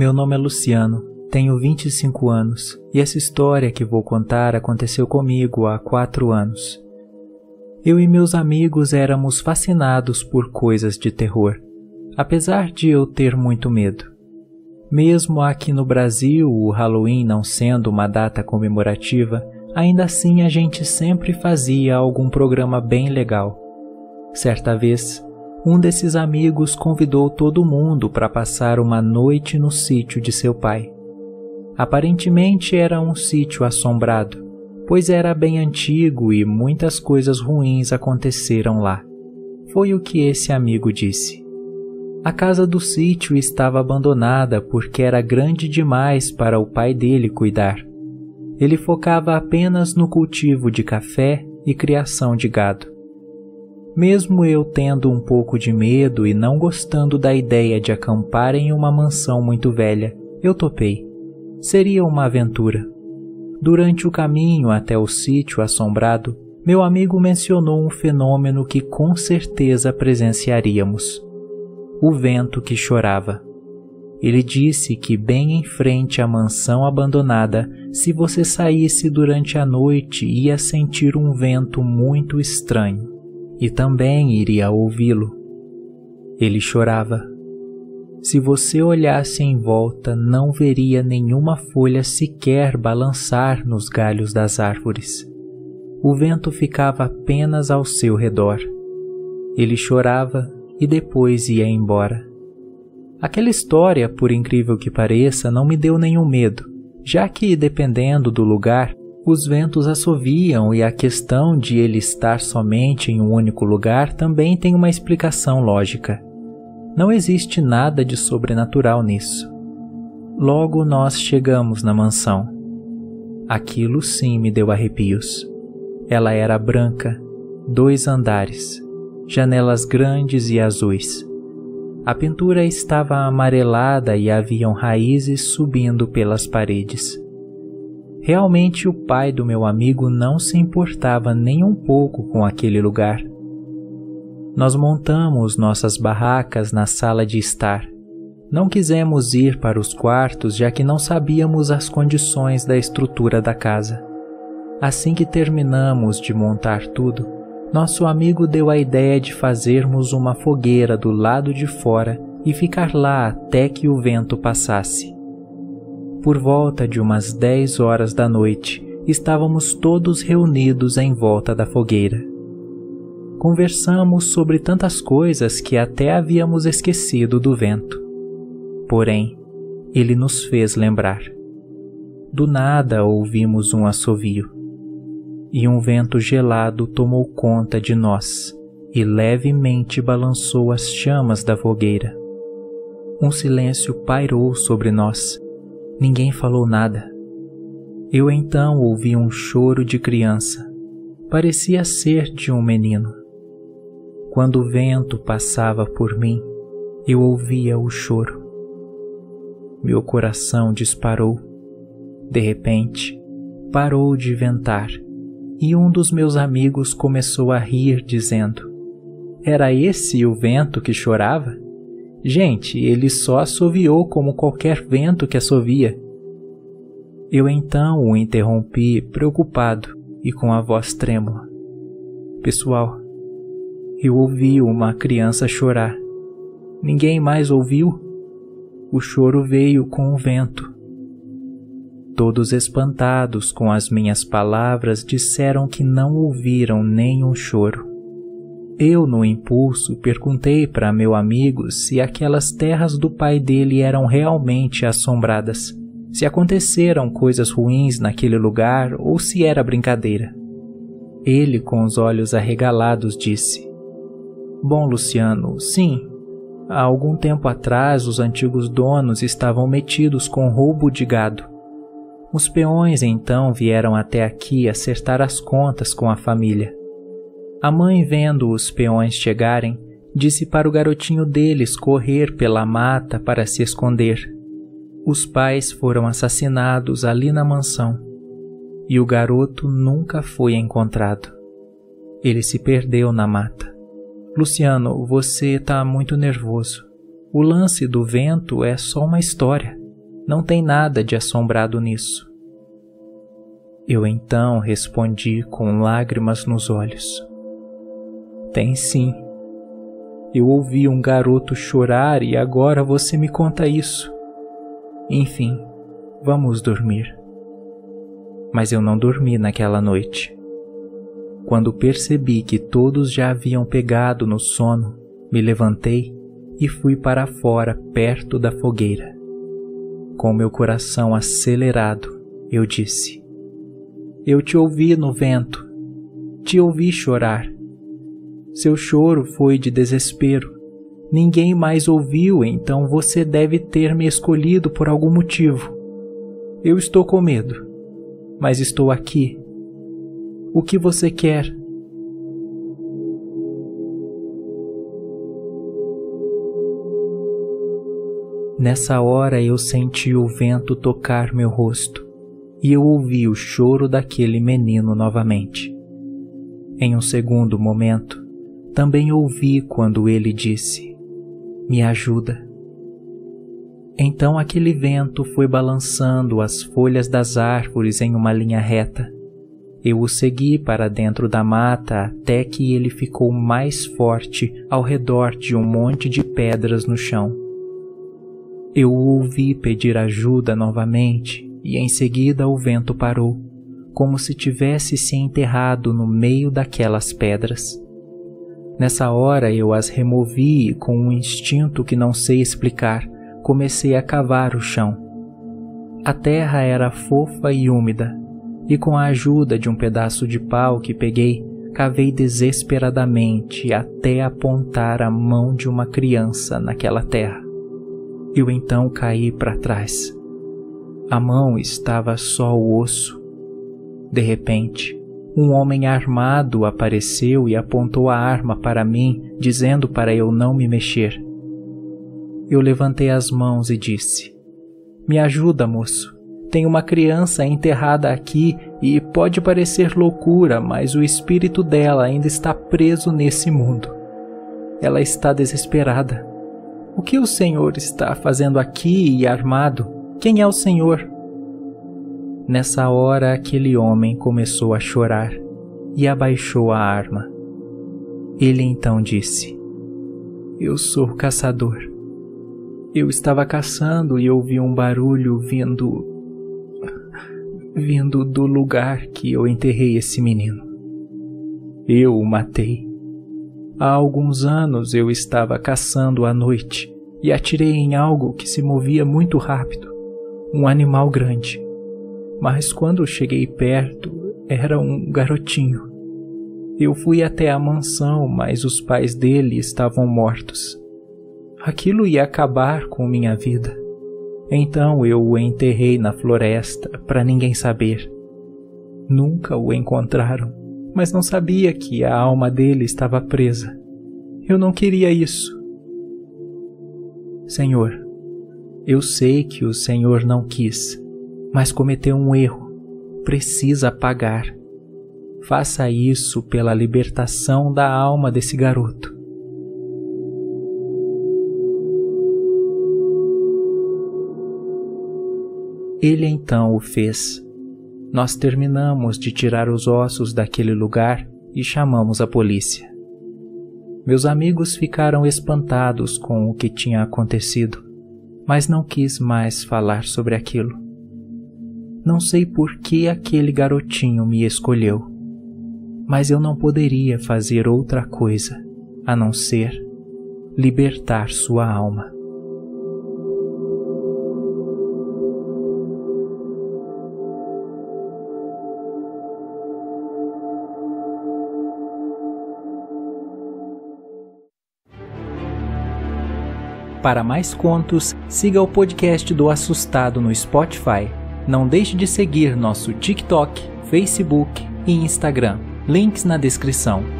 Meu nome é Luciano, tenho 25 anos e essa história que vou contar aconteceu comigo há quatro anos. Eu e meus amigos éramos fascinados por coisas de terror, apesar de eu ter muito medo. Mesmo aqui no Brasil, o Halloween não sendo uma data comemorativa, ainda assim a gente sempre fazia algum programa bem legal. Certa vez, um desses amigos convidou todo mundo para passar uma noite no sítio de seu pai. Aparentemente era um sítio assombrado, pois era bem antigo e muitas coisas ruins aconteceram lá. Foi o que esse amigo disse. A casa do sítio estava abandonada porque era grande demais para o pai dele cuidar. Ele focava apenas no cultivo de café e criação de gado. Mesmo eu tendo um pouco de medo e não gostando da ideia de acampar em uma mansão muito velha, eu topei. Seria uma aventura. Durante o caminho até o sítio assombrado, meu amigo mencionou um fenômeno que com certeza presenciaríamos o vento que chorava. Ele disse que bem em frente à mansão abandonada, se você saísse durante a noite, ia sentir um vento muito estranho e também iria ouvi-lo. Ele chorava. Se você olhasse em volta, não veria nenhuma folha sequer balançar nos galhos das árvores. O vento ficava apenas ao seu redor. Ele chorava e depois ia embora. Aquela história, por incrível que pareça, não me deu nenhum medo, já que, dependendo do lugar, os ventos assoviam e a questão de ele estar somente em um único lugar também tem uma explicação lógica. Não existe nada de sobrenatural nisso. Logo nós chegamos na mansão. Aquilo sim me deu arrepios. Ela era branca, dois andares, janelas grandes e azuis. A pintura estava amarelada e haviam raízes subindo pelas paredes. Realmente o pai do meu amigo não se importava nem um pouco com aquele lugar. Nós montamos nossas barracas na sala de estar. Não quisemos ir para os quartos já que não sabíamos as condições da estrutura da casa. Assim que terminamos de montar tudo, nosso amigo deu a ideia de fazermos uma fogueira do lado de fora e ficar lá até que o vento passasse. Por volta de umas 10 horas da noite, estávamos todos reunidos em volta da fogueira. Conversamos sobre tantas coisas que até havíamos esquecido do vento. Porém, ele nos fez lembrar. Do nada ouvimos um assovio e um vento gelado tomou conta de nós e levemente balançou as chamas da fogueira. Um silêncio pairou sobre nós. Ninguém falou nada. Eu então ouvi um choro de criança. Parecia ser de um menino. Quando o vento passava por mim, eu ouvia o choro. Meu coração disparou. De repente, parou de ventar e um dos meus amigos começou a rir, dizendo: Era esse o vento que chorava? Gente, ele só assoviou como qualquer vento que assovia. Eu então o interrompi, preocupado e com a voz trêmula. Pessoal, eu ouvi uma criança chorar. Ninguém mais ouviu? O choro veio com o vento. Todos espantados com as minhas palavras disseram que não ouviram nem um choro. Eu, no impulso, perguntei para meu amigo se aquelas terras do pai dele eram realmente assombradas, se aconteceram coisas ruins naquele lugar ou se era brincadeira. Ele, com os olhos arregalados, disse: Bom, Luciano, sim. Há algum tempo atrás, os antigos donos estavam metidos com roubo de gado os peões então vieram até aqui acertar as contas com a família. A mãe, vendo os peões chegarem, disse para o garotinho deles correr pela mata para se esconder. Os pais foram assassinados ali na mansão e o garoto nunca foi encontrado. Ele se perdeu na mata. Luciano, você está muito nervoso. O lance do vento é só uma história. Não tem nada de assombrado nisso. Eu então respondi com lágrimas nos olhos. Tem sim. Eu ouvi um garoto chorar e agora você me conta isso. Enfim, vamos dormir. Mas eu não dormi naquela noite. Quando percebi que todos já haviam pegado no sono, me levantei e fui para fora perto da fogueira. Com meu coração acelerado, eu disse: Eu te ouvi no vento, te ouvi chorar. Seu choro foi de desespero. Ninguém mais ouviu, então você deve ter me escolhido por algum motivo. Eu estou com medo, mas estou aqui. O que você quer? Nessa hora eu senti o vento tocar meu rosto e eu ouvi o choro daquele menino novamente. Em um segundo momento, também ouvi quando ele disse: Me ajuda. Então aquele vento foi balançando as folhas das árvores em uma linha reta. Eu o segui para dentro da mata até que ele ficou mais forte ao redor de um monte de pedras no chão. Eu o ouvi pedir ajuda novamente e em seguida o vento parou, como se tivesse se enterrado no meio daquelas pedras. Nessa hora eu as removi e, com um instinto que não sei explicar, comecei a cavar o chão. A terra era fofa e úmida, e com a ajuda de um pedaço de pau que peguei, cavei desesperadamente até apontar a mão de uma criança naquela terra. Eu então caí para trás. A mão estava só o osso. De repente, um homem armado apareceu e apontou a arma para mim, dizendo para eu não me mexer. Eu levantei as mãos e disse: Me ajuda, moço. Tem uma criança enterrada aqui e pode parecer loucura, mas o espírito dela ainda está preso nesse mundo. Ela está desesperada. O que o Senhor está fazendo aqui e armado? Quem é o Senhor? Nessa hora, aquele homem começou a chorar e abaixou a arma. Ele então disse: Eu sou caçador. Eu estava caçando e ouvi um barulho vindo. vindo do lugar que eu enterrei esse menino. Eu o matei. Há alguns anos eu estava caçando à noite e atirei em algo que se movia muito rápido, um animal grande. Mas quando cheguei perto, era um garotinho. Eu fui até a mansão, mas os pais dele estavam mortos. Aquilo ia acabar com minha vida. Então eu o enterrei na floresta para ninguém saber. Nunca o encontraram mas não sabia que a alma dele estava presa. Eu não queria isso. Senhor, eu sei que o Senhor não quis, mas cometeu um erro. Precisa pagar. Faça isso pela libertação da alma desse garoto. Ele então o fez nós terminamos de tirar os ossos daquele lugar e chamamos a polícia. Meus amigos ficaram espantados com o que tinha acontecido, mas não quis mais falar sobre aquilo. Não sei por que aquele garotinho me escolheu, mas eu não poderia fazer outra coisa a não ser libertar sua alma. Para mais contos, siga o podcast do Assustado no Spotify. Não deixe de seguir nosso TikTok, Facebook e Instagram. Links na descrição.